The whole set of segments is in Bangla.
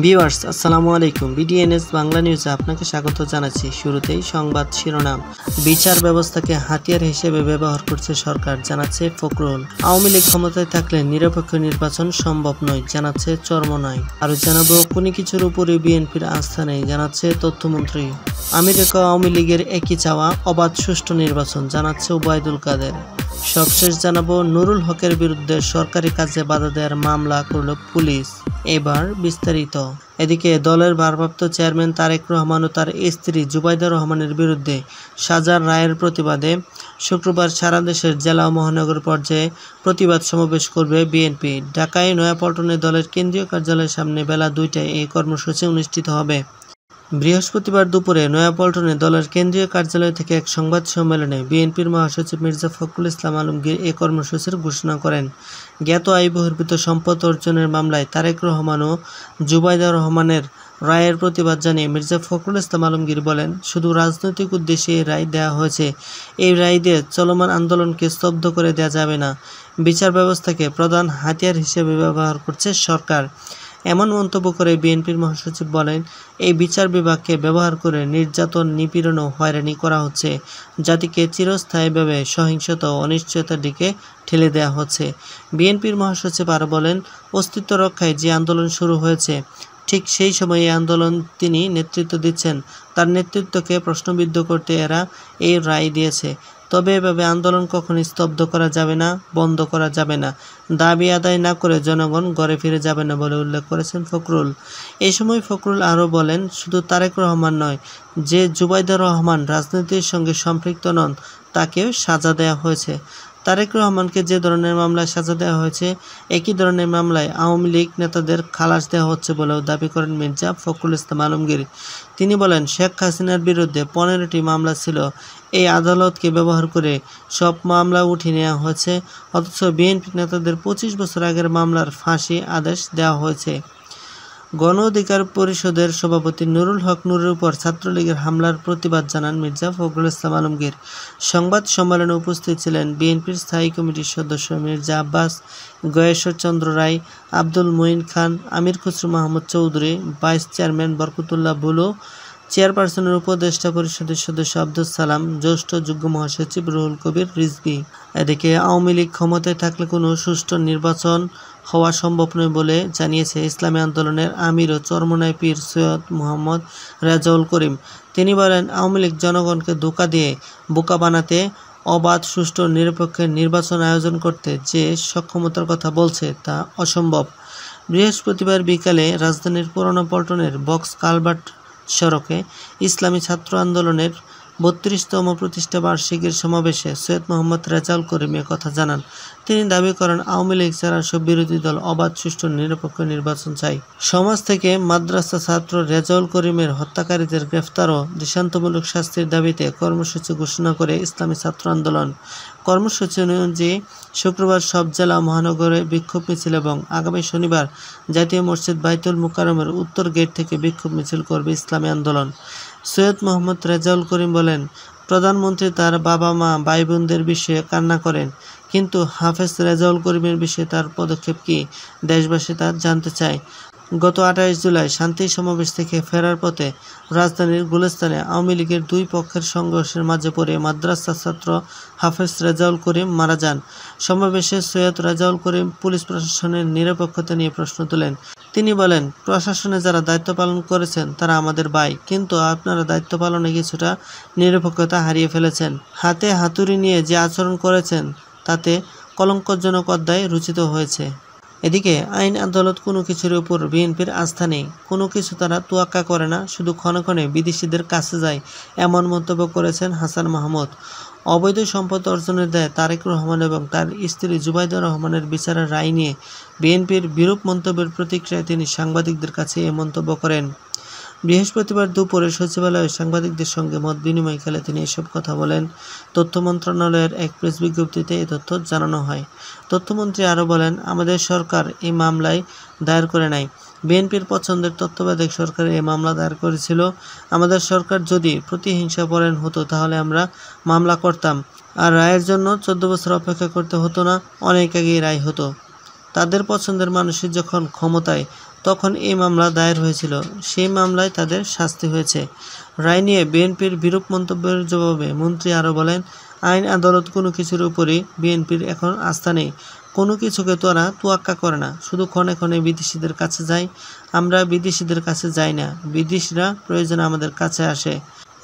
ভিউয়ার্স, আসসালামু আলাইকুম। বিডিএনএস বাংলা নিউজে আপনাকে স্বাগত জানাচ্ছি। শুরুতেই সংবাদ শিরোনাম। বিচার ব্যবস্থাকে হাতিয়ার হিসেবে ব্যবহার করছে সরকার, জানাচ্ছে ফখরুল। আওয়ামী লীগ ক্ষমতায় থাকলে নিরপেক্ষ নির্বাচন সম্ভব নয়, জানাচ্ছে চরমনাই। আরও জানাব, কোনো কিছুর উপরে বিএনপির আস্থা নেই, জানাচ্ছে তথ্যমন্ত্রী। আমেরিকা আওয়ামী লীগের একই চাওয়া, অবাধ সুষ্ঠু নির্বাচন, জানাচ্ছে ওবায়দুল কাদের। সবশেষ জানাব, নুরুল হকের বিরুদ্ধে সরকারি কাজে বাধা দেওয়ার মামলা করল পুলিশ। এবার বিস্তারিত। এদিকে দলের ভারপ্রাপ্ত চেয়ারম্যান তারেক রহমান ও তার স্ত্রী জুবাইদা রহমানের বিরুদ্ধে সাজার রায়ের প্রতিবাদে শুক্রবার সারা দেশের জেলা ও মহানগর পর্যায়ে প্রতিবাদ সমাবেশ করবে বিএনপি। ঢাকায় নয়াপল্টনে দলের কেন্দ্রীয় কার্যালয়ের সামনে বেলা দুইটায় এই কর্মসূচি অনুষ্ঠিত হবে। বৃহস্পতিবার দুপুরে নয়াপল্টনে দলের কেন্দ্রীয় কার্যালয় থেকে এক সংবাদ সম্মেলনে বিএনপির মহাসচিব মির্জা ফখরুল ইসলাম আলমগীর এ কর্মসূচির ঘোষণা করেন। জ্ঞাত আয় বহির্ভূত সম্পদ অর্জনের মামলায় তারেক রহমান ও জুবাইদা রহমানের রায়ের প্রতিবাদ জানিয়ে মির্জা ফখরুল ইসলাম আলমগীর বলেন, শুধু রাজনৈতিক উদ্দেশ্যে এই রায় দেওয়া হয়েছে। এই রায় দিয়ে চলমান আন্দোলনকে স্তব্ধ করে দেওয়া যাবে না। বিচার ব্যবস্থাকে প্রধান হাতিয়ার হিসেবে ব্যবহার করছে সরকার। এমন মন্তব্য করে বিএনপির মহাসচিব বলেন, এই বিচার বিভাগকে ব্যবহার করে নির্যাতন, নিপীড়ন ও হয়রানি করা হচ্ছে। জাতিকে চিরস্থায়ীভাবে সহিংসতা ও অনিশ্চয়তার দিকে ঠেলে দেওয়া হচ্ছে। বিএনপির মহাসচিব আরও বলেন, অস্তিত্ব রক্ষায় যে আন্দোলন শুরু হয়েছে, ঠিক সেই সময়ে এই আন্দোলন তিনি নেতৃত্ব দিচ্ছেন। তার নেতৃত্বকে প্রশ্নবিদ্ধ করতে এরা এই রায় দিয়েছে। তবে এভাবে আন্দোলন কখনো স্তব্ধ করা যাবে না, বন্ধ করা যাবে না। দাবি আদায় না করে জনগণ ঘরে ফিরে যাবে না বলে উল্লেখ করেছেন ফখরুল। এ সময় ফখরুল আরও বলেন, শুধু তারেক রহমান নয়, যে জুবাইদা রহমান রাজনীতির সঙ্গে সম্পৃক্ত নন, তাকেও সাজা দেওয়া হয়েছে। তারেক রহমানকে যে ধরনের মামলায় সাজা দেওয়া হয়েছে, একই ধরনের মামলায় আওয়ামী লীগ নেতাদের খালাস দেওয়া হচ্ছে বলেও দাবি করেন মির্জা ফখরুল ইসলাম আলমগীর। তিনি বলেন, শেখ হাসিনার বিরুদ্ধে পনেরোটি মামলা ছিল। এই আদালতকে ব্যবহার করে সব মামলা উঠিয়ে নেওয়া হয়েছে, অথচ বিএনপি নেতাদের পঁচিশ বছর আগের মামলার ফাঁসি আদেশ দেওয়া হয়েছে। গণ অধিকার পরিষদের সভাপতি নুরুল হক নুরের উপর ছাত্রলীগের হামলার প্রতিবাদ জানান মির্জা ফখরুল ইসলাম আলমগীর। সংবাদ সম্মেলনে উপস্থিত ছিলেন বিএনপির স্থায়ী কমিটির সদস্য মির্জা আব্বাস, গয়েশ্বর চন্দ্র রায়, আব্দুল মঈন খান, আমির খুসরু মাহমুদ চৌধুরী, ভাইস চেয়ারম্যান বরকতুল্লাহ বুলো চেয়ারপারসনের উপদেষ্টা পরিষদের সদস্য আব্দুল সালাম, জ্যেষ্ঠ যুগ্ম মহাসচিব রুহুল কবির রিজভি। এদিকে আওয়ামী লীগ ক্ষমতায় থাকলে কোনো সুষ্ঠু নির্বাচন হওয়া সম্ভব নয় বলে জানিয়েছে ইসলামী আন্দোলনের আমির ও চরমনায় পীর সৈয়দ মোহাম্মদ রেজাউল করিম। তিনি বলেন, আওয়ামী লীগ জনগণকে ধোকা দিয়ে বোকা বানাতে, অবাধ, সুষ্ঠু, নিরপেক্ষ নির্বাচন আয়োজন করতে যে সক্ষমতার কথা বলছে তা অসম্ভব। বৃহস্পতিবার বিকালে রাজধানীর পুরনো পল্টনের বক্স কালভার্ট সড়কে ইসলামী ছাত্র আন্দোলনের বত্রিশতম প্রতিষ্ঠা বার্ষিকীর সমাবেশে সৈয়দ মোহাম্মদ রেজাউল করিম কথা জানান। তিনি দাবি করেন, আওয়ামী লীগ ছাড়া সব বিরোধী দল অবাধ, সুষ্ঠু, নিরপেক্ষ নির্বাচন চাই সমাজ থেকে মাদ্রাসা ছাত্র রেজাউল করিমের হত্যাকারীদের গ্রেফতার ও দৃষ্টান্তমূলক শাস্তির দাবিতে কর্মসূচি ঘোষণা করে ইসলামী ছাত্র আন্দোলন। কর্মসূচি অনুযায়ী শুক্রবার সব জেলা মহানগরে বিক্ষোভ মিছিল এবং আগামী শনিবার জাতীয় মসজিদ বাইতুল মুকারমের উত্তর গেট থেকে বিক্ষোভ মিছিল করবে ইসলামী আন্দোলন। সৈয়দ মোহাম্মদ রেজাউল করিম বলেন, প্রধানমন্ত্রী তার বাবা মা ভাই বোনদের বিষয়ে কান্না করেন, কিন্তু হাফেজ রেজাউল করিমের বিষয়ে তার পদক্ষেপ কি দেশবাসী তা জানতে চায়? গত আঠাইশ জুলাই শান্তি সমাবেশ থেকে ফেরার পথে রাজধানীর গুলিস্তানে আওয়ামী লীগের দুই পক্ষের সংঘর্ষের মাঝে পড়ে মাদ্রাসা ছাত্র হাফেজ রেজাউল করিম মারা যান। সমাবেশে সৈয়দ রেজাউল করিম পুলিশ প্রশাসনের নিরপেক্ষতা নিয়ে প্রশ্ন তোলেন। তিনি বলেন, প্রশাসনে যারা দায়িত্ব পালন করেছেন, তারা আমাদের ভাই। কিন্তু আপনারা দায়িত্ব পালনে কিছুটা নিরপেক্ষতা হারিয়ে ফেলেছেন। হাতে হাতুড়ি নিয়ে যে আচরণ করেছেন, তাতে কলঙ্কজনক অধ্যায় রচিত হয়েছে। এদিকে আইন আদালত কোনো কিছুর উপর বিএনপির আস্থা নেই। কোনো কিছু তারা তোয়াক্কা করে না, শুধু ক্ষণে ক্ষণে বিদেশিদের কাছে যায়, এমন মন্তব্য করেছেন হাসান মাহমুদ। অবৈধ সম্পদ অর্জনের দেয় তারেক রহমান এবং তার স্ত্রী জুবাইদা রহমানের বিচারের রায় নিয়ে বিএনপির বিরূপ মন্তব্যের প্রতিক্রিয়ায় তিনি সাংবাদিকদের কাছে এ মন্তব্য করেন। বৃহস্পতিবার দুপুরে সচিবালয়ে সাংবাদিকদের সঙ্গে মত বিনিময়কালে তিনি এসব কথা বলেন। তথ্য মন্ত্রণালয়ের এক প্রেস বিজ্ঞপ্তিতে এই তথ্য জানানো হয়। তথ্যমন্ত্রী আরও বলেন, আমাদের সরকার এই মামলায় দায়ের করে নাই। বিএনপির পছন্দের তত্ত্বাবধায়ক সরকার এই মামলা দায়ের করেছিল। আমাদের সরকার যদি প্রতিহিংসা পরেন হতো, তাহলে আমরা মামলা করতাম। আর রায়ের জন্য চোদ্দ বছর অপেক্ষা করতে হতো না, অনেক আগেই রায় হতো। তাদের পছন্দের মানুষের যখন ক্ষমতায়, তখন এই মামলা দায়ের হয়েছিল। সেই মামলায় তাদের শাস্তি হয়েছে। রায় নিয়ে বিএনপির বিরূপ মন্তব্যের জবাবে মন্ত্রী আরও বলেন, আইন, আদালত কোনো কিছুর উপরই বিএনপির এখন আস্থা নেই। কোনো কিছুকে তোরা তোয়াক্কা করে না। শুধু ক্ষণে ক্ষণে বিদেশিদের কাছে যাই। আমরা বিদেশিদের কাছে যাই না। বিদেশিরা প্রয়োজনে আমাদের কাছে আসে।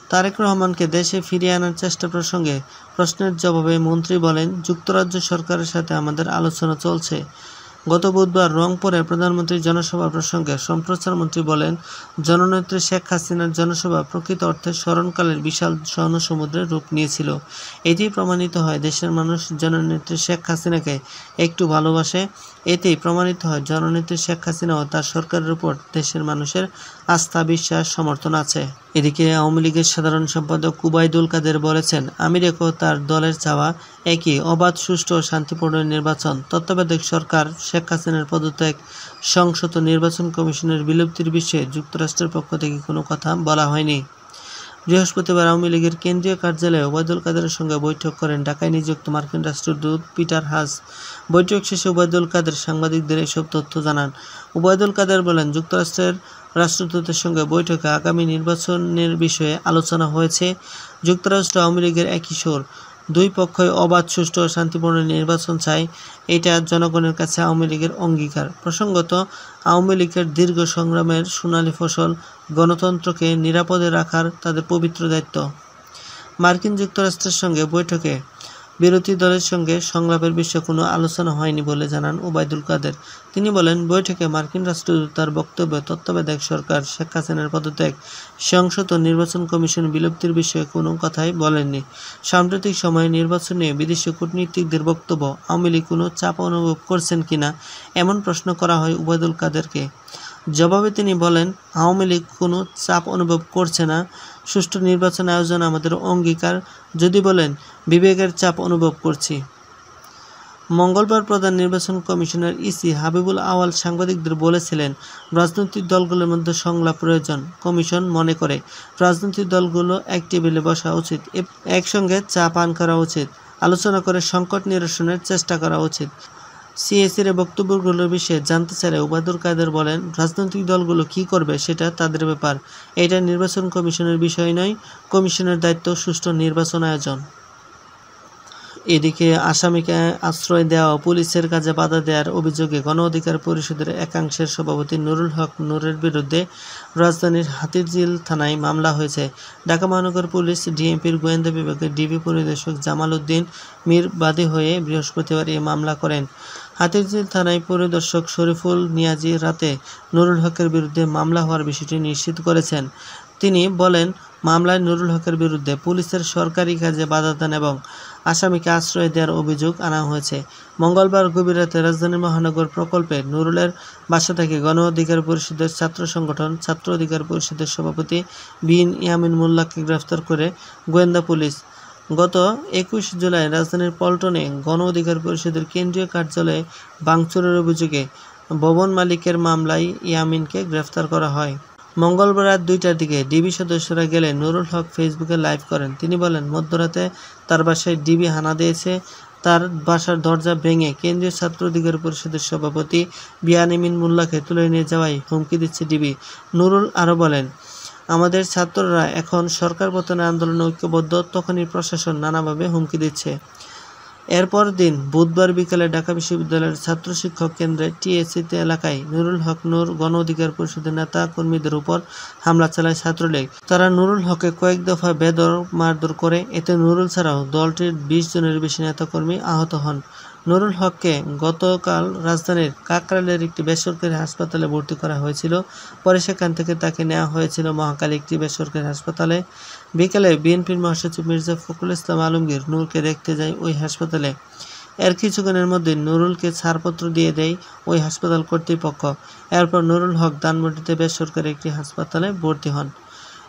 তারেক রহমানকে দেশে ফিরিয়ে আনার চেষ্টা প্রসঙ্গে প্রশ্নের জবাবে মন্ত্রী বলেন, যুক্তরাজ্য সরকারের সাথে আমাদের আলোচনা চলছে। গত বুধবার রংপুরে প্রধানমন্ত্রীর জনসভা প্রসঙ্গে সম্প্রচারমন্ত্রী বলেন, জননেত্রী শেখ হাসিনার জনসভা প্রকৃত অর্থে স্মরণকালের বিশাল সমুদ্রের রূপ নিয়েছিল। এটি প্রমাণিত হয় দেশের মানুষ জননেত্রী শেখ হাসিনাকে একটু ভালোবাসে। এতেই প্রমাণিত হয় জননেত্রী শেখ হাসিনা ও তার সরকারের উপর দেশের মানুষের আস্থা, বিশ্বাস, সমর্থন আছে। এদিকে আওয়ামী লীগের সাধারণ সম্পাদক কুবাইদুল কাদের বলেছেন আমিরেকো তার দলের চাওয়া একই, অবাধ, সুষ্ঠু ও শান্তিপূর্ণ নির্বাচন। তত্ত্বাবধায়ক সরকার শেখ হাসিনার পদত্যাগ, সংসদ নির্বাচন কমিশনের বিলুপ্তির বিষয়ে যুক্তরাষ্ট্রের পক্ষ থেকে কোনো কথা বলা হয়নি। বৃহস্পতিবার আওয়ামী লীগের কেন্দ্রীয় কার্যালয়ে ওবায়দুল কাদেরের সঙ্গে বৈঠক করেন ঢাকায় নিযুক্ত মার্কিন রাষ্ট্রদূত পিটার হাস। বৈঠক শেষে ওবায়দুল কাদের সাংবাদিকদের এসব তথ্য জানান। ওবায়দুল কাদের বলেন, যুক্তরাষ্ট্রের রাষ্ট্রদূতের সঙ্গে বৈঠকে আগামী নির্বাচনের বিষয়ে আলোচনা হয়েছে। যুক্তরাষ্ট্র আওয়ামী লীগের একই সুর। দুই পক্ষই অবাধ, সুষ্ঠু ও শান্তিপূর্ণ নির্বাচন চায়। এটা জনগণের কাছে আওয়ামী লীগের অঙ্গীকার। প্রসঙ্গত, আওয়ামী লীগের দীর্ঘ সংগ্রামের সোনালী ফসল গণতন্ত্রকে নিরাপদে রাখার তাদের পবিত্র দায়িত্ব। মার্কিন যুক্তরাষ্ট্রের সঙ্গে বৈঠকে বিরোধী দলের সঙ্গে সংলাপের বিষয়ে কোনো আলোচনা হয়নি বলে জানান ওবায়দুল কাদের। তিনি বলেন, বৈঠকে মার্কিন রাষ্ট্রদূত তার বক্তব্যে, তত্ত্বাবধায়ক সরকার শেখ হাসিনার পদত্যাগ, সংসদ ও নির্বাচন কমিশন বিলুপ্তির বিষয়ে কোনো কথাই বলেননি। সাম্প্রতিক সময়ে নির্বাচন নিয়ে বিদেশি কূটনীতিকদের বক্তব্য, আওয়ামী লীগ কোনো চাপ অনুভব করছেন কিনা, এমন প্রশ্ন করা হয় ওবায়দুল কাদেরকে। জবাবে তিনি বলেন, আওয়ামী লীগ কোনো চাপ অনুভব করছে না। সুষ্ঠু নির্বাচন আয়োজন আমাদের অঙ্গীকার। যদি বলেন, বিবেকের চাপ অনুভব করছি। মঙ্গলবার প্রধান নির্বাচন কমিশনার ইসি হাবিবুল আওয়াল সাংবাদিকদের বলেছিলেন, রাজনৈতিক দলগুলোর মধ্যে সংলাপ প্রয়োজন, কমিশন মনে করে। রাজনৈতিক দলগুলো এক টেবিলে বসা উচিত একসঙ্গে চা পান করা উচিত, আলোচনা করে সংকট নিরসনের চেষ্টা করা উচিত। সিএসির বক্তব্যগুলোর বিষয়ে জানতে চাইলে ওবায়দুল কাদের বলেন, রাজনৈতিক দলগুলো কি করবে সেটা তাদের ব্যাপার। এটা নির্বাচন কমিশনের বিষয় নয়, কমিশনের দায়িত্ব সুষ্ঠু নির্বাচন আয়োজন। এদিকে আসামিকে আশ্রয় দেওয়া পুলিশের কাজে বাধা দেওয়ার অভিযোগে গণ অধিকার পরিষদের একাংশের সভাপতি নুরুল হক নুরের বিরুদ্ধে রাজধানীর হাতিরঝিল থানায় মামলা হয়েছে। ঢাকা মহানগর পুলিশ ডিএমপির গোয়েন্দা বিভাগের ডিবি পরিদর্শক জামাল উদ্দিন মীর বাদী হয়ে বৃহস্পতিবার এই মামলা করেন। হাতিরঝিল থানায় পরিদর্শক শরীফুল নিয়াজি রাতে নুরুল হকের বিরুদ্ধে মামলা হওয়ার বিষয়টি নিশ্চিত করেছেন। তিনি বলেন মামলায় নুরুল হকের বিরুদ্ধে পুলিশের সরকারি কাজে বাধা দান এবং আসামিকে আশ্রয় দেওয়ার অভিযোগ আনা হয়েছে। মঙ্গলবার গভীর রাতে রাজধানী মহানগর প্রকল্পে নুরুলের বাসা থেকে গণ অধিকার পরিষদের ছাত্র সংগঠন, ছাত্র অধিকার পরিষদের সভাপতি বিন ইয়ামিন মোল্লাকে গ্রেফতার করে গোয়েন্দা পুলিশ। গত একুশ জুলাই রাজধানীর পল্টনে গণ অধিকার পরিষদের কেন্দ্রীয় কার্যালয়ে ভাঙচুরের অভিযোগে ভবন মালিকের মামলায় ইয়ামিনকে গ্রেফতার করা হয়। মঙ্গলবার রাত দুইটার দিকে ডিবি সদস্যরা গেলে নুরুল হক ফেসবুকে লাইভ করেন। তিনি বলেন, মধ্যরাতে তার বাসায় ডিবি হানা দিয়েছে। তার বাসার দরজা ভেঙে কেন্দ্রীয় ছাত্র অধিকার পরিষদের সভাপতি বিয়ানিমিন মোল্লাকে তুলে নিয়ে যাওয়ায় হুমকি দিচ্ছে ডিবি। নুরুল আরও বলেন, আমাদের ছাত্ররা এখন সরকার পতনের আন্দোলনে ঐক্যবদ্ধ, তখনই প্রশাসন নানাভাবে হুমকি দিচ্ছে। এরপর দিন বুধবার বিকেলে ঢাকা বিশ্ববিদ্যালয়ের ছাত্র শিক্ষক কেন্দ্রে টিএসসিতে এলাকায় নুরুল হক নূর গণ অধিকার পরিষদের নেতা কর্মীদের উপর হামলা চালায় ছাত্রলীগ। তারা নুরুল হকে কয়েক দফা বেদর মারধর করে, এতে নুরুল ছাড়াও দলটির বিশ জনের বেশি নেতা কর্মী আহত হন। নুরুল হককে গতকাল রাজধানীর কাকরালের একটি বেসরকারি হাসপাতালে ভর্তি করা হয়েছিল। পরে সেখান থেকে তাকে নেওয়া হয়েছিল মহাকালী একটি বেসরকারি হাসপাতালে। বিকেলে বিএনপির মহাসচিব মির্জা ফখরুল ইসলাম আলমগীর নূরকে দেখতে যায় ওই হাসপাতালে। এর কিছুক্ষণের মধ্যে নুরুলকে ছাড়পত্র দিয়ে দেয় ওই হাসপাতাল কর্তৃপক্ষ। এরপর নুরুল হক দানমন্ডিতে বেসরকারি একটি হাসপাতালে ভর্তি হন।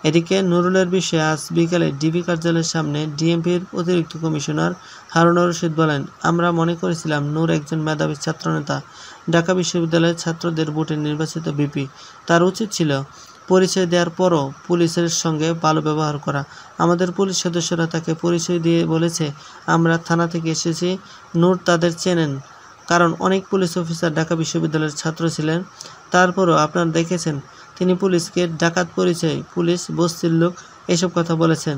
এদিকে নুরুলের বিষয়ে আজ বিকালে ডিবি কার্যালয়ের সামনে ডিএমপির অতিরিক্ত কমিশনার হারুনুর রশিদ বলেন, আমরা মনে করেছিলাম নূর একজন মেধাবী ছাত্রনেতা। ঢাকা বিশ্ববিদ্যালয়ের ছাত্রদের ভোটে নির্বাচিত বিপি তার উচিত ছিল পরিচয় দেওয়ার পরও পুলিশের সঙ্গে ভালো ব্যবহার করা। আমাদের পুলিশ সদস্যরা তাকে পরিচয় দিয়ে বলেছে, আমরা থানা থেকে এসেছি, নূর তাদের চেনেন। কারণ অনেক পুলিশ অফিসার ঢাকা বিশ্ববিদ্যালয়ের ছাত্র ছিলেন। তারপরও আপনারা দেখেছেন তিনি পুলিশকে ডাকাত পরিচয় পুলিশ বস্তির লোক এসব কথা বলেছেন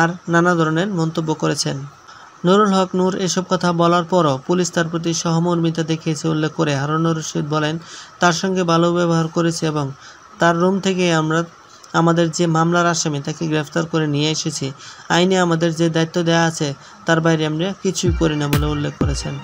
আর নানা ধরনের মন্তব্য করেছেন। নুরুল হক নূর এসব কথা বলার পরও পুলিশ তার প্রতি সহমর্মিতা দেখিয়েছে উল্লেখ করে হারুনুর রশিদ বলেন, তার সঙ্গে ভালো ব্যবহার করেছে এবং তার রুম থেকে আমরা, আমাদের যে মামলার আসামি তাকে গ্রেফতার করে নিয়ে এসেছি। আইনে আমাদের যে দায়িত্ব দেওয়া আছে তার বাইরে আমরা কিছুই করি না বলে উল্লেখ করেছেন।